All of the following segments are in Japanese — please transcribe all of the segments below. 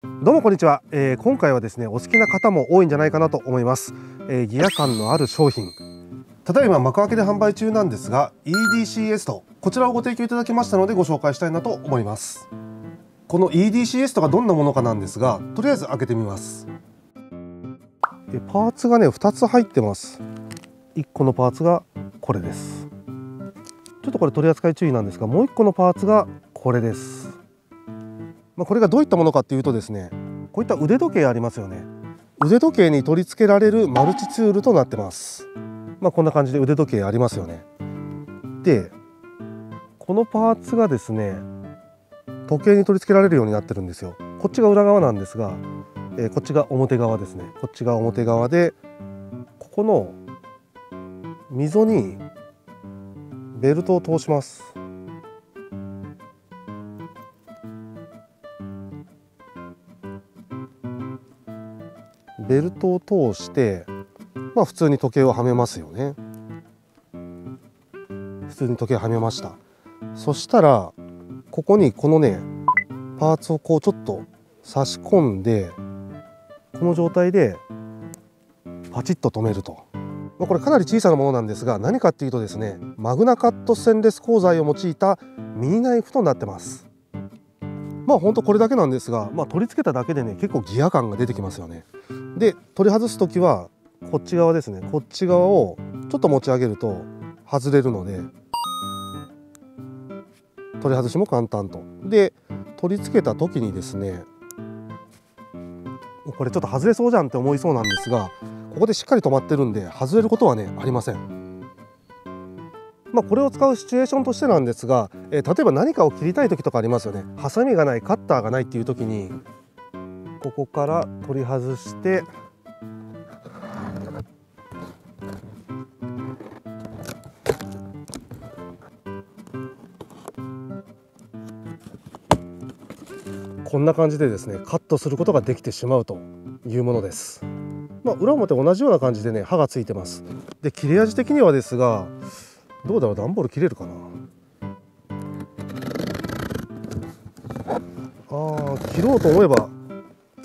どうもこんにちは、えー、今回はですねお好きな方も多いんじゃないかなと思います、えー、ギア感のある商品。ただいま幕開けで販売中なんですが EDCS とこちらをご提供いただきましたのでご紹介したいなと思います。この EDCS とがどんなものかなんですがとりあえず開けてみます。パーツがね2つ入ってます。1個のパーツがこれです。ちょっとこれ取り扱い注意なんですがもう1個のパーツがこれです。まあ、これがどういったものかっていうとですねこういった腕時計ありますよね。腕時計に取り付けられるマルチツールとなってます。まあ、こんな感じで腕時計ありますよね。でこのパーツがですね時計に取り付けられるようになってるんですよ。こっちが裏側なんですが、えー、こっちが表側ですね。こっちが表側でここの溝にベルトを通します。ベルトを通してまあ普通に時計をはめますよね。普通に時計はめました。そしたらここにこのねパーツをこうちょっと差し込んでこの状態でパチッと止めると、まあ、これかなり小さなものなんですが何かっていうとですねマグナカットステンレス鋼材を用いたミニナイフとなってます。まあほんとこれだけなんですが、まあ、取り付けただけでね結構ギア感が出てきますよね。で取り外す時はこっち側ですね。こっち側をちょっと持ち上げると外れるので取り外しも簡単と。で取り付けた時にですねこれちょっと外れそうじゃんって思いそうなんですがここでしっかり止まってるんで外れることはねありません。まあ、これを使うシチュエーションとしてなんですが、えー、例えば何かを切りたい時とかありますよね。ハサミがないカッターがないっていう時にここから取り外してこんな感じでですねカットすることができてしまうというものです。まあ、裏表同じような感じでね刃がついてます。で切れ味的にはですがどうだろう段ボール切れるかなあ切ろうと思えば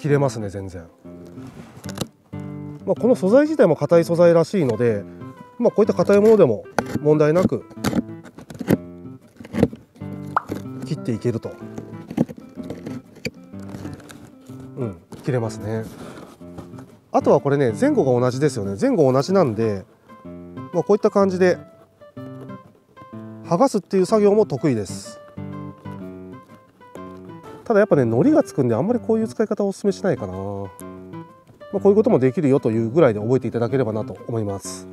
切れますね全然。まあ、この素材自体も硬い素材らしいので、まあ、こういった硬いものでも問題なく切っていけると。うん切れますね。あとはこれね前後が同じですよね。前後同じなんで、まあ、こういった感じで剥がすっていう作業も得意です。ただやっぱね糊がつくんであんまりこういう使い方をお勧めしないかな、まあ、こういうこともできるよというぐらいで覚えていただければなと思います。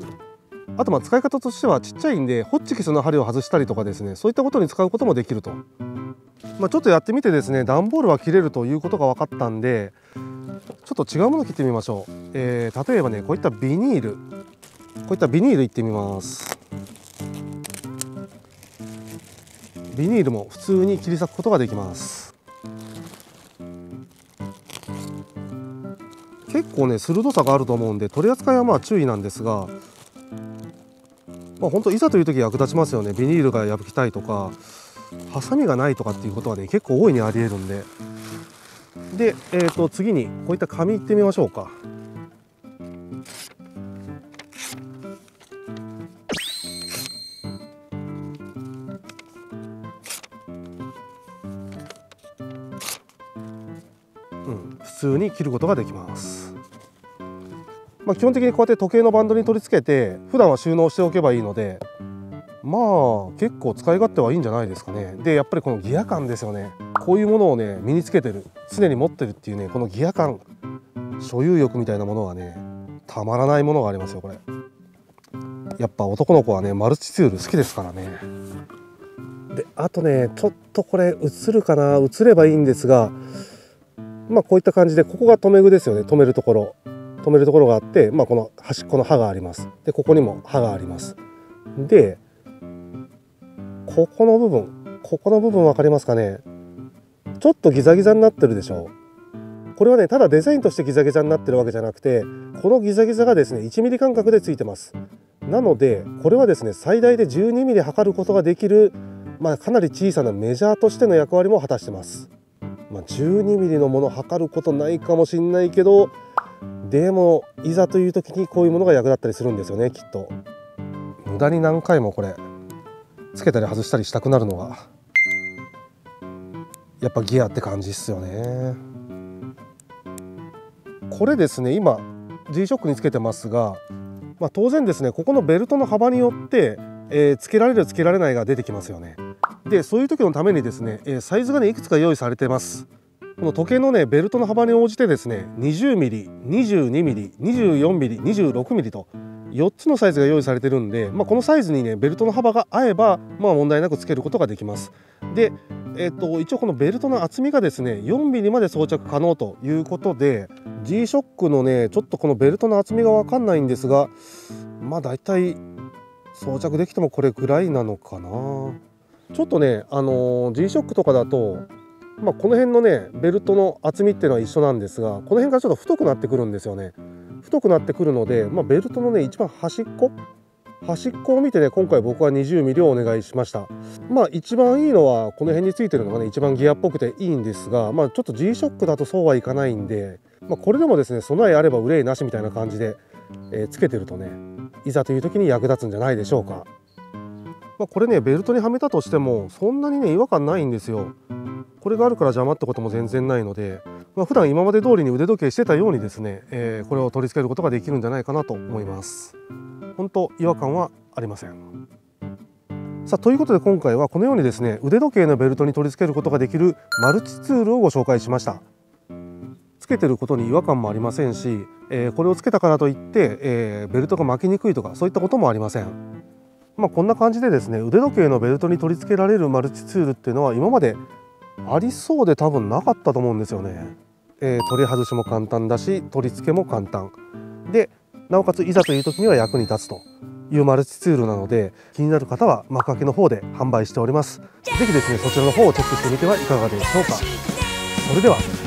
あとまあ使い方としてはちっちゃいんでホッチキスの針を外したりとかですねそういったことに使うこともできると。まあ、ちょっとやってみてですね段ボールは切れるということが分かったんでちょっと違うもの切ってみましょう、えー、例えばねこういったビニール。こういったビニールいってみます。ビニールも普通に切り裂くことができます。結構ね鋭さがあると思うんで取り扱いはまあ注意なんですがまあ本当いざという時役立ちますよね。ビニールが破きたいとかハサミがないとかっていうことはね結構大いにありえるんで。で、えー、と次にこういった紙いってみましょうか。通に切ることができます、まあ、基本的にこうやって時計のバンドに取り付けて普段は収納しておけばいいのでまあ結構使い勝手はいいんじゃないですかね。でやっぱりこのギア感ですよね。こういうものをね身につけてる。常に持ってるっていうねこのギア感。所有欲みたいなものはねたまらないものがありますよこれ。やっぱ男の子はねマルチツール好きですからね。であとねちょっとこれ映るかな。映ればいいんですがまあこういった感じでここが留め具ですよね。止めるところ。止めるところがあって、まあ、この端っこの刃があります。でここにも刃があります。でここの部分ここの部分分かりますかね。ちょっとギザギザになってるでしょこれはねただデザインとしてギザギザになってるわけじゃなくてこのギザギザがですね 1mm 間隔でついてます。なのでこれはですね最大で 12mm 測ることができるまあ、かなり小さなメジャーとしての役割も果たしてます。まあ、12mm のもの測ることないかもしんないけどでもいざという時にこういうものが役立ったりするんですよねきっと。無駄に何回もこれつけたり外したりしたくなるのがやっぱギアって感じっすよね。これですね今 G ショックにつけてますが、まあ、当然ですねここのベルトの幅によって、えー、つけられるつけられないが出てきますよね。でそういう時のためにですね、えー、サイズがねいくつか用意されてます。この時計のねベルトの幅に応じてですね 20mm、22mm、24mm、26mm と4つのサイズが用意されてるんで、まあ、このサイズにねベルトの幅が合えば、まあ、問題なくつけることができます。で、えーと、一応このベルトの厚みがですね 4mm まで装着可能ということで G-SHOCK のねちょっとこのベルトの厚みが分かんないんですがまあ大体装着できてもこれぐらいなのかなちょっとねあの、G-SHOCK とかだとまあ、この辺のねベルトの厚みっていうのは一緒なんですがこの辺がちょっと太くなってくるんですよね。太くなってくるので、まあ、ベルトのね一番端っこ端っこを見てね今回僕は 20mm をお願いしました。まあ一番いいのはこの辺についてるのがね一番ギアっぽくていいんですがまあちょっと G ショックだとそうはいかないんで、まあ、これでもですね備えあれば憂いなしみたいな感じで、えー、つけてるとねいざという時に役立つんじゃないでしょうか、まあ、これねベルトにはめたとしてもそんなにね違和感ないんですよ。これがあるから邪魔ってことも全然ないので、まあ、普段今まで通りに腕時計してたようにですね、えー、これを取り付けることができるんじゃないかなと思います。本当違和感はありません。さあということで今回はこのようにですね腕時計のベルトに取り付けることができるマルチツールをご紹介しました。つけてることに違和感もありませんし、えー、これをつけたからといって、えー、ベルトが巻きにくいとかそういったこともありません。まあ、こんな感じでですね腕時計のベルトに取り付けられるマルチツールっていうのは今までありそうで多分なかったと思うんですよね、えー、取り外しも簡単だし取り付けも簡単。でなおかついざという時には役に立つというマルチツールなので気になる方は幕開けの方で販売しております。是非ですねそちらの方をチェックしてみてはいかがでしょうか。それでは。